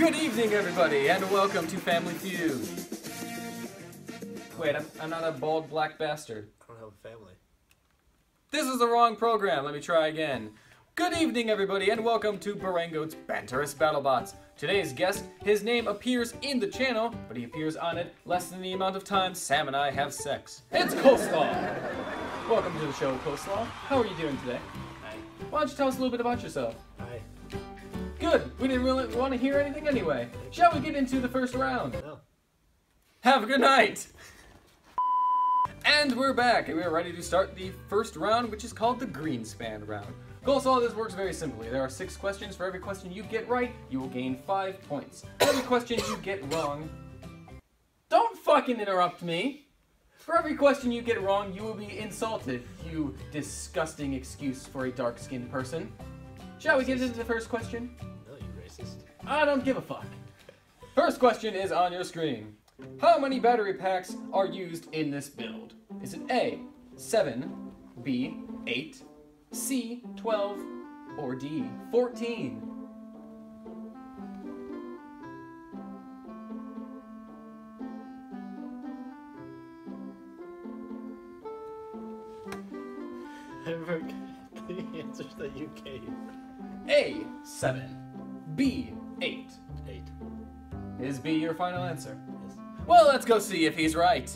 Good evening, everybody, and welcome to Family Feud. Wait, I'm, I'm not a bald black bastard. I don't have a family. This is the wrong program. Let me try again. Good evening, everybody, and welcome to Barango's Banterous BattleBots. Today's guest, his name appears in the channel, but he appears on it less than the amount of time Sam and I have sex. It's Coleslaw! welcome to the show, Coleslaw. How are you doing today? Hi. Why don't you tell us a little bit about yourself? Hi. Good. We didn't really want to hear anything anyway. Shall we get into the first round? No. Have a good night. And we're back, and we're ready to start the first round, which is called the Greenspan round. Coleslaw, this works very simply. There are six questions. For every question you get right, you will gain five points. For every question you get wrong, don't fucking interrupt me. For every question you get wrong, you will be insulted, you disgusting excuse for a dark-skinned person. Shall we get into the first question? Racist. I don't give a fuck. First question is on your screen. How many battery packs are used in this build? Is it A, 7, B, 8, C, 12, or D, 14? I forgot the answers that you gave. A, 7, B, 8. Eight. Is B your final answer? Yes. Well, let's go see if he's right.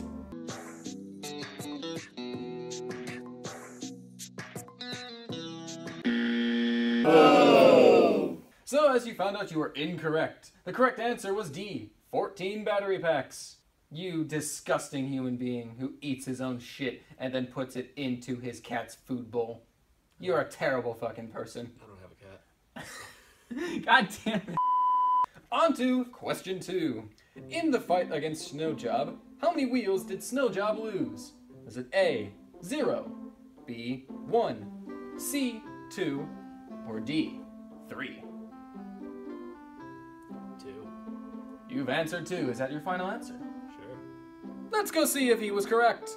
So, as you found out, you were incorrect. The correct answer was D 14 battery packs. You disgusting human being who eats his own shit and then puts it into his cat's food bowl. You're a terrible fucking person. I don't have a cat. God damn it. On to question two. In the fight against Snowjob, how many wheels did Snowjob lose? Was it A, 0, B, 1, C, 2, or D, 3? Two. You've answered 2. Is that your final answer? Sure. Let's go see if he was correct.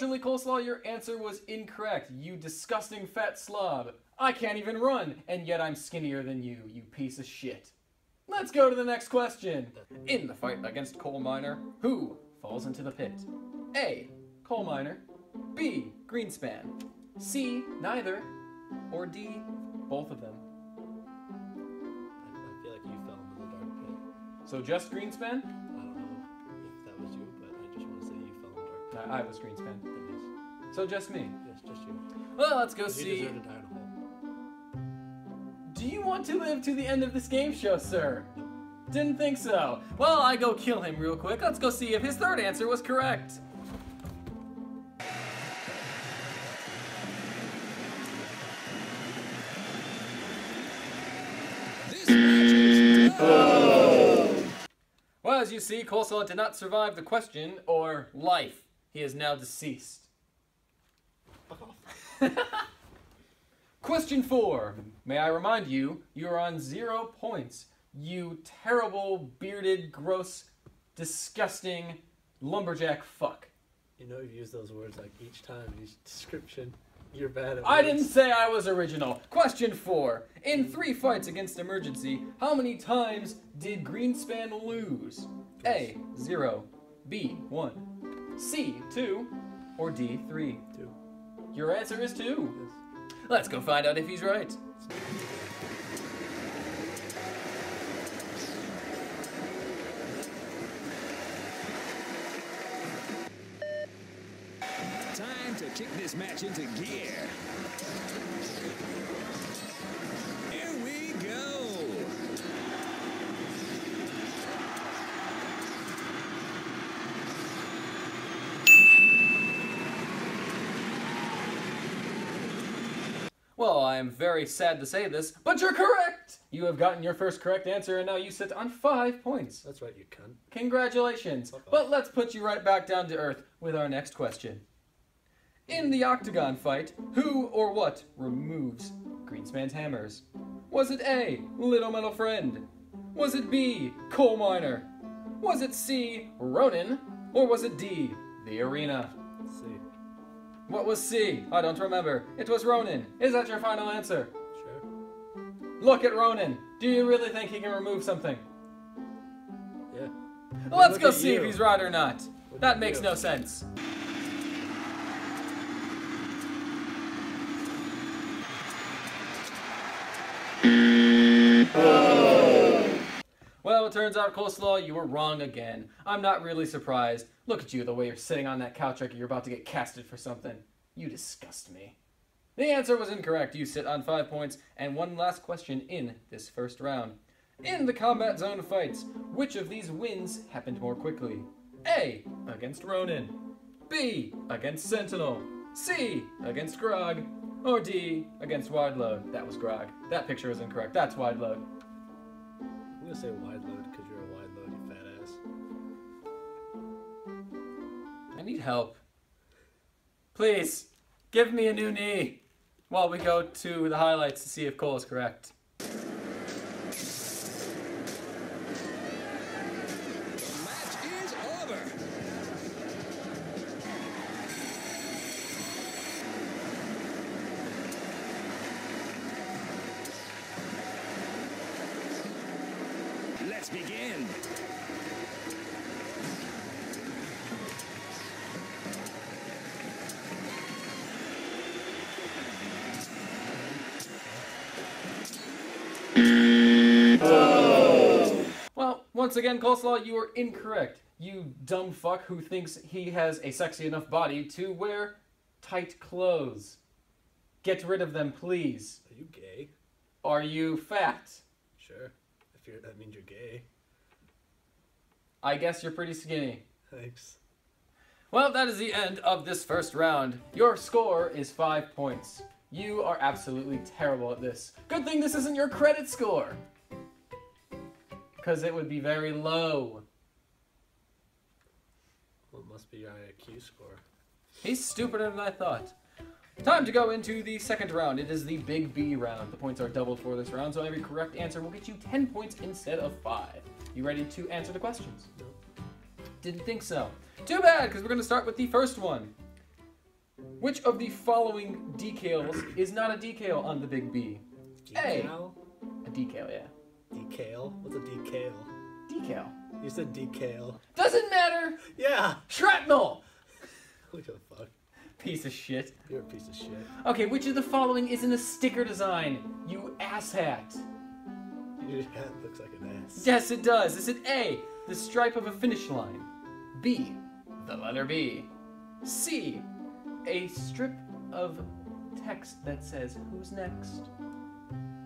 Unfortunately, Coleslaw, your answer was incorrect. You disgusting fat slob. I can't even run, and yet I'm skinnier than you, you piece of shit. Let's go to the next question. In the fight against Coal Miner, who falls into the pit? A. Coal Miner. B. Greenspan. C. Neither. Or D. Both of them. I, feel like you fell into the dark pit. So just Greenspan? Fell in the dark I I was Greenspan. pit. Yes. So just me. Yes, just you. Well, let's go You see. deserve to die in a hole. Do you want to live to the end of this game show, sir? Didn't think so. Well, I go kill him real quick. Let's go see if his third answer was correct. Oh. Well, as you see, Coleslaw did not survive the question or life. He is now deceased. Question four. May I remind you, you are on zero points. You terrible, bearded, gross, disgusting lumberjack fuck. You know you've used those words like each time, each description. You're bad at I words. didn't say I was original. Question four. In three fights against Emergency, how many times did Greenspan lose? A. Zero. B. One. C. Two. Or D. Three. Two. Your answer is two. Yes. Let's go find out if he's right. Time to kick this match into gear. Here we go. Well, I am very sad to say this, but you're correct! You have gotten your first correct answer, and now you sit on five points. That's right, you cunt. Congratulations. But let's put you right back down to earth with our next question. In the octagon fight, who or what removes Greenspan's hammers? Was it A. Little Metal Friend? Was it B. Coal Miner? Was it C. Ronin? Or was it D. The Arena? See. What was C? I don't remember. It was Ronin. Is that your final answer? Sure. Look at Ronin. Do you really think he can remove something? Yeah. Let's go at see if he's right or not. Look That makes you. no sense. It turns out, Coleslaw, you were wrong again. I'm not really surprised. Look at you, the way you're sitting on that couch like you're about to get casted for something. You disgust me. The answer was incorrect. You sit on five points, and one last question in this first round. In the combat zone fights, which of these wins happened more quickly? A. Against Ronin. B. Against Sentinel. C. Against Grog. Or D. Against Wide Load. That was Grog. That picture is incorrect. That's Wide Load. I'm gonna say wide need help. Please, give me a new knee while we go to the highlights to see if Cole is correct. Begin. Well, once again, Coleslaw, you are incorrect. You dumb fuck who thinks he has a sexy enough body to wear tight clothes. Get rid of them, please. Are you gay? Are you fat? Sure. If you're, that means you're gay. I guess you're pretty skinny. Thanks. Well, that is the end of this first round. Your score is five points. You are absolutely terrible at this. Good thing this isn't your credit score. Because it would be very low. Well, it must be your IQ score. He's stupider than I thought. Time to go into the second round. It is the Big B round. The points are doubled for this round, so every correct answer will get you 10 points instead of 5. You ready to answer the questions? Didn't think so. Too bad, because we're going to start with the first one. Which of the following decals is not a decal on the Big B? Decal? A decal, yeah. Decal? What's a decal? Decal. You said decal. Doesn't matter! Yeah! Shrapnel! What the fuck? Piece of shit. You're a piece of shit. Okay, which of the following isn't a sticker design? You asshat. Your hat looks like an ass. Yes, it does. Is it A, the stripe of a finish line? B, the letter B? C, a strip of text that says who's next?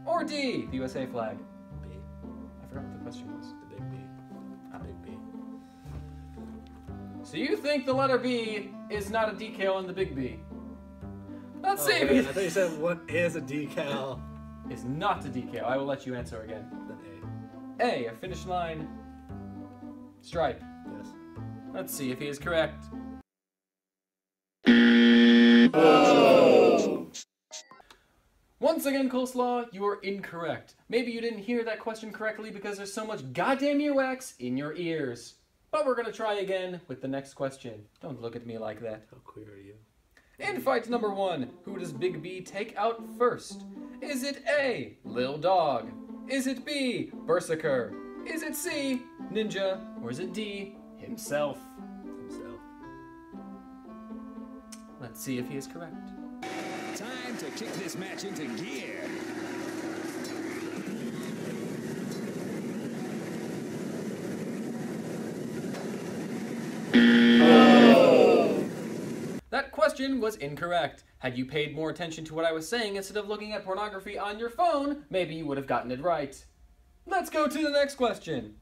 Or D, the USA flag? B. I forgot what the was. The big B. Big B. So you think the letter B is not a decal in the big B? Let's Oh, see if wait, I it thought you said what is a decal? is not a decal. I will let you answer again. Then A, a finish line stripe. Yes. Let's see if he is correct. Once again, Coleslaw, you are incorrect. Maybe you didn't hear that question correctly because there's so much goddamn earwax in your ears. But we're gonna try again with the next question. Don't look at me like that. How queer are you? In fight number one, who does Big B take out first? Is it A, Lil Dog? Is it B, Berserker? Is it C, Ninja? Or is it D, himself? Himself. Let's see if he is correct. Time to kick this match into gear. That question was incorrect. Had you paid more attention to what I was saying instead of looking at pornography on your phone, maybe you would have gotten it right. Let's go to the next question.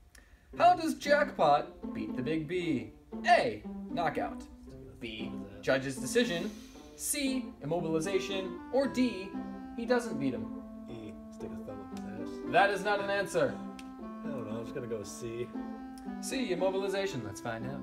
How does Jackpot beat the Big B? A. Knockout. B. Judge's decision. C. Immobilization. Or D. He doesn't beat him. E. Stick a thumb up his ass. That is not an answer. I don't know. I'm just gonna go with C. C. Immobilization. Let's find out.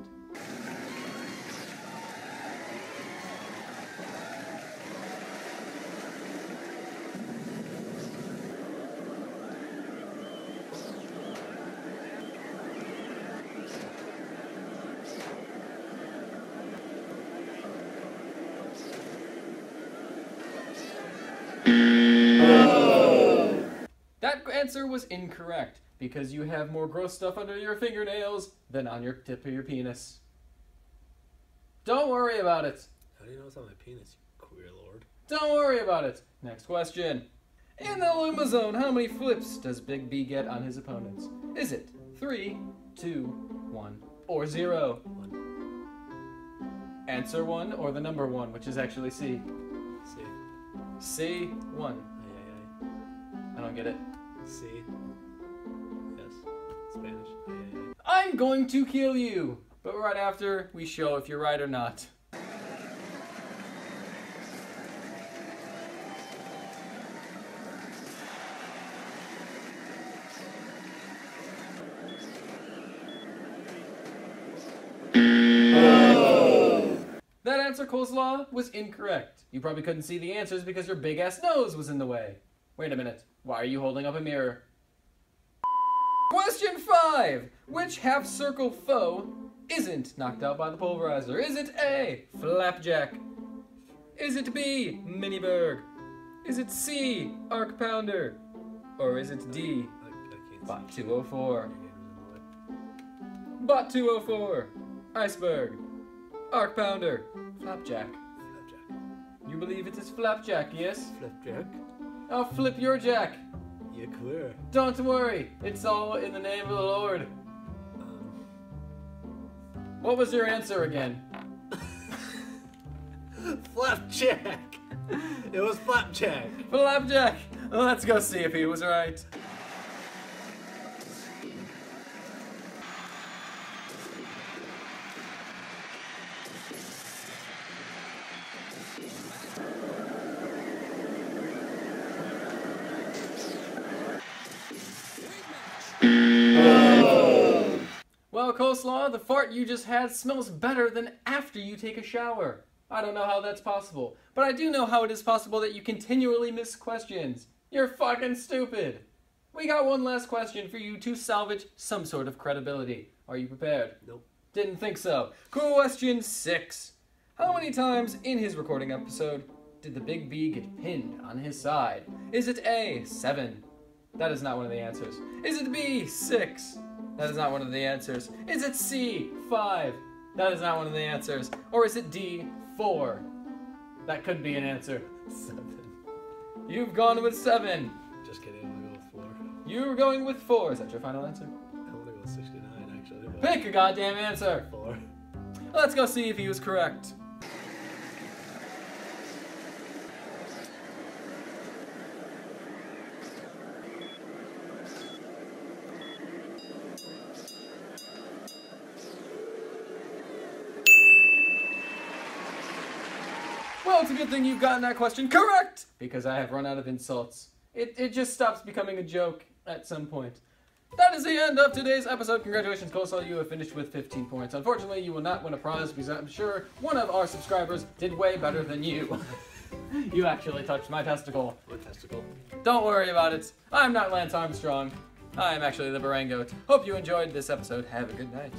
That answer was incorrect because you have more gross stuff under your fingernails than on your tip of your penis. Don't worry about it. How do you know it's on my penis, you queer lord? Don't worry about it. Next question. In the Luma Zone, how many flips does Big B get on his opponents? Is it three, two, one, or zero? One. Answer one or the number one, which is actually C. C. C one. Ay, ay, I don't get it. C. Yes. Spanish. I'm going to kill you! But right after, we show if you're right or not. That answer, coleslaw, was incorrect. You probably couldn't see the answers because your big ass nose was in the way. Wait a minute. Why are you holding up a mirror? Question five. Which half circle foe isn't knocked out by the pulverizer? Is it A. Flapjack? Is it B. Miniberg? Is it C. Arc Pounder? Or is it D. I, I can't Bot 204? Your game's in the way. Bot 204. Iceberg. Arc Pounder. Flapjack. Flapjack. You believe it is Flapjack, yes? Flapjack. I'll flip your jack. You're clear. Don't worry. It's all in the name of the Lord. What was your answer again? flapjack. It was flapjack. Flapjack! Let's go see if he was right. Well, Coleslaw, the fart you just had smells better than after you take a shower. I don't know how that's possible, but I do know how it is possible that you continually miss questions. You're fucking stupid. We got one last question for you to salvage some sort of credibility. Are you prepared? Nope. Didn't think so. Question six. How many times in his recording episode did the Big B get pinned on his side? Is it A, seven? That is not one of the answers. Is it B, six? That is not one of the answers. Is it C, five? That is not one of the answers. Or is it D, four? That could be an answer. Seven. You've gone with seven. Just kidding. I'm gonna go with four. You're going with four. Is that your final answer? I wanna go with 69 actually. Pick a goddamn answer. Four. Let's go see if he was correct. Well, it's a good thing you've gotten that question correct because I have run out of insults. It, it just stops becoming a joke at some point. That is the end of today's episode. Congratulations, Coleslaw. You have finished with 15 points. Unfortunately, you will not win a prize because I'm sure one of our subscribers did way better than you. you actually touched my testicle. What testicle? Don't worry about it. I'm not Lance Armstrong. I'm actually the Barangoat. Hope you enjoyed this episode. Have a good night.